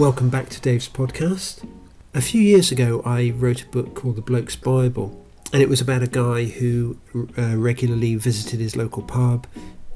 Welcome back to Dave's podcast. A few years ago, I wrote a book called The Bloke's Bible, and it was about a guy who uh, regularly visited his local pub,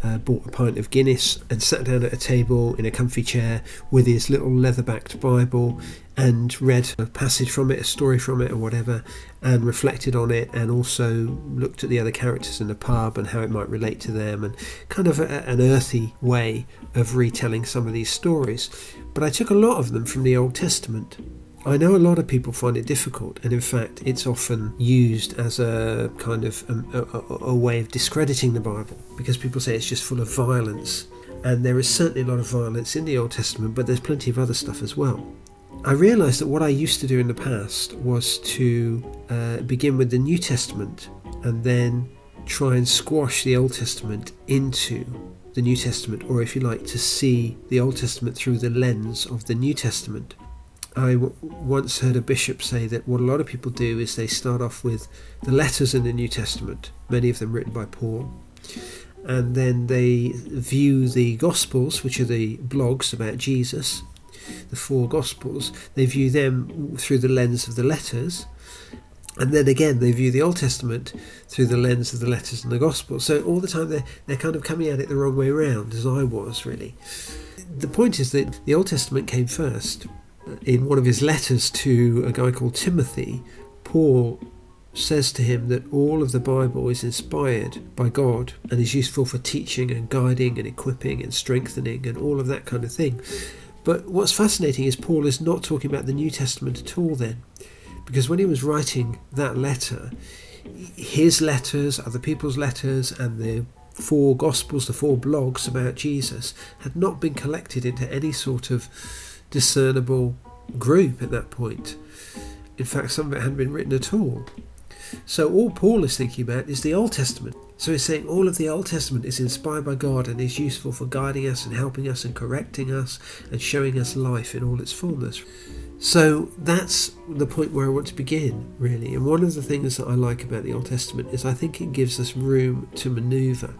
uh, bought a pint of Guinness, and sat down at a table in a comfy chair with his little leather backed Bible and read a passage from it, a story from it, or whatever, and reflected on it, and also looked at the other characters in the pub and how it might relate to them, and kind of a, an earthy way of retelling some of these stories. But I took a lot of them from the Old Testament. I know a lot of people find it difficult, and in fact, it's often used as a kind of um, a, a, a way of discrediting the Bible because people say it's just full of violence. And there is certainly a lot of violence in the Old Testament, but there's plenty of other stuff as well. I realised that what I used to do in the past was to uh, begin with the New Testament and then try and squash the Old Testament into the New Testament, or if you like, to see the Old Testament through the lens of the New Testament. I w- once heard a bishop say that what a lot of people do is they start off with the letters in the New Testament, many of them written by Paul, and then they view the Gospels, which are the blogs about Jesus, the four Gospels, they view them through the lens of the letters. And then again, they view the Old Testament through the lens of the letters and the Gospels. So all the time they're, they're kind of coming at it the wrong way around, as I was really. The point is that the Old Testament came first. In one of his letters to a guy called Timothy, Paul says to him that all of the Bible is inspired by God and is useful for teaching and guiding and equipping and strengthening and all of that kind of thing. But what's fascinating is Paul is not talking about the New Testament at all then. Because when he was writing that letter, his letters, other people's letters, and the four Gospels, the four blogs about Jesus, had not been collected into any sort of discernible group at that point. In fact, some of it hadn't been written at all. So all Paul is thinking about is the Old Testament. So he's saying all of the Old Testament is inspired by God and is useful for guiding us and helping us and correcting us and showing us life in all its fullness. So that's the point where I want to begin, really. And one of the things that I like about the Old Testament is I think it gives us room to maneuver.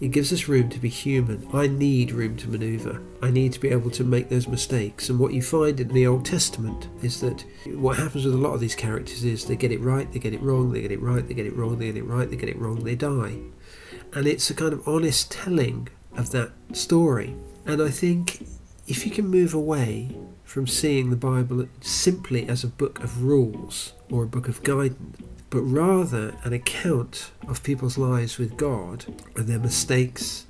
It gives us room to be human. I need room to maneuver. I need to be able to make those mistakes. And what you find in the Old Testament is that what happens with a lot of these characters is they get it right, they get it wrong, they get it right, they get it wrong, they get it right, they get it wrong, they die. And it's a kind of honest telling of that story. And I think if you can move away from seeing the Bible simply as a book of rules or a book of guidance, but rather an account of people's lives with God and their mistakes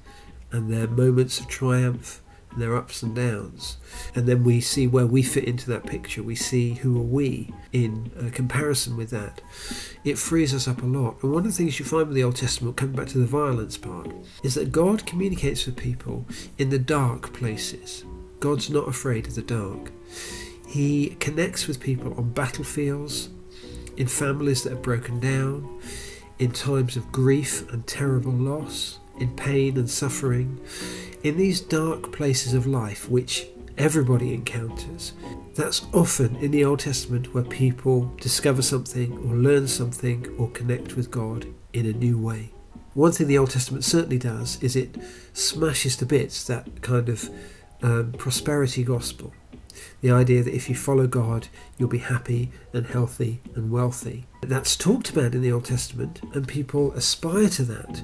and their moments of triumph and their ups and downs. And then we see where we fit into that picture. We see who are we in uh, comparison with that. It frees us up a lot. And one of the things you find with the Old Testament, coming back to the violence part, is that God communicates with people in the dark places. God's not afraid of the dark. He connects with people on battlefields, in families that are broken down, in times of grief and terrible loss, in pain and suffering, in these dark places of life which everybody encounters. That's often in the Old Testament where people discover something or learn something or connect with God in a new way. One thing the Old Testament certainly does is it smashes to bits that kind of um, prosperity gospel the idea that if you follow God, you'll be happy and healthy and wealthy. That's talked about in the Old Testament, and people aspire to that,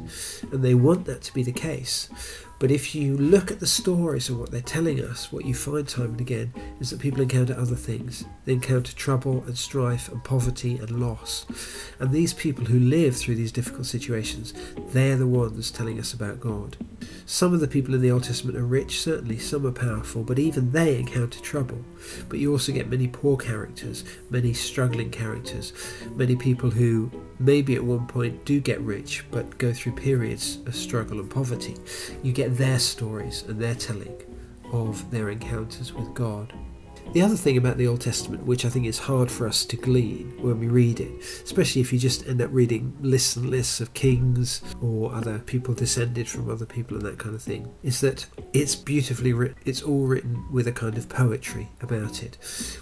and they want that to be the case. But if you look at the stories and what they're telling us, what you find time and again is that people encounter other things. They encounter trouble and strife and poverty and loss. And these people who live through these difficult situations, they're the ones telling us about God. Some of the people in the Old Testament are rich, certainly, some are powerful, but even they encounter trouble. But you also get many poor characters, many struggling characters, many people who maybe at one point do get rich but go through periods of struggle and poverty. You get their stories and their telling of their encounters with God. The other thing about the Old Testament, which I think is hard for us to glean when we read it, especially if you just end up reading lists and lists of kings or other people descended from other people and that kind of thing, is that it's beautifully written. It's all written with a kind of poetry about it,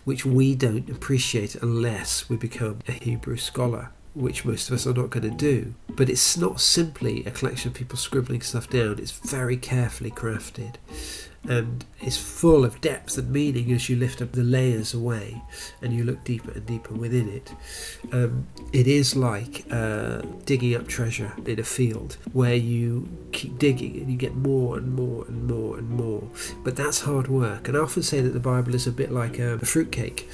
which we don't appreciate unless we become a Hebrew scholar which most of us are not going to do. But it's not simply a collection of people scribbling stuff down, it's very carefully crafted and it's full of depth and meaning as you lift up the layers away and you look deeper and deeper within it. Um, it is like uh, digging up treasure in a field where you keep digging and you get more and more and more and more. But that's hard work, and I often say that the Bible is a bit like a, a fruitcake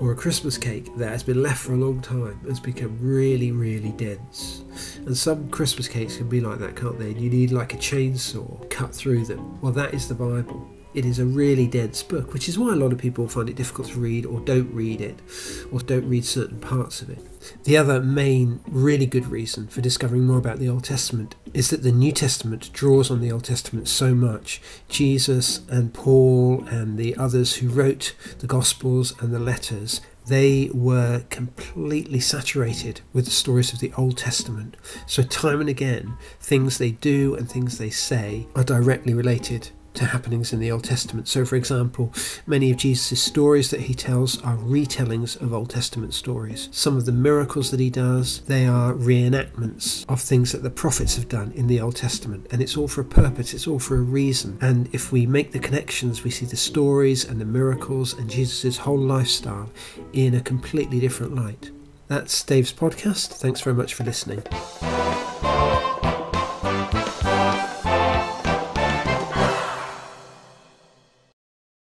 or a Christmas cake that has been left for a long time has become really, really dense. And some Christmas cakes can be like that, can't they? And you need like a chainsaw cut through them. Well, that is the Bible. It is a really dense book, which is why a lot of people find it difficult to read or don't read it or don't read certain parts of it. The other main, really good reason for discovering more about the Old Testament is that the New Testament draws on the Old Testament so much. Jesus and Paul and the others who wrote the Gospels and the letters they were completely saturated with the stories of the Old Testament. So, time and again, things they do and things they say are directly related to happenings in the Old Testament. So, for example, many of Jesus' stories that he tells are retellings of Old Testament stories. Some of the miracles that he does, they are reenactments of things that the prophets have done in the Old Testament. And it's all for a purpose, it's all for a reason. And if we make the connections, we see the stories and the miracles and Jesus' whole lifestyle in a completely different light. That's Dave's podcast. Thanks very much for listening.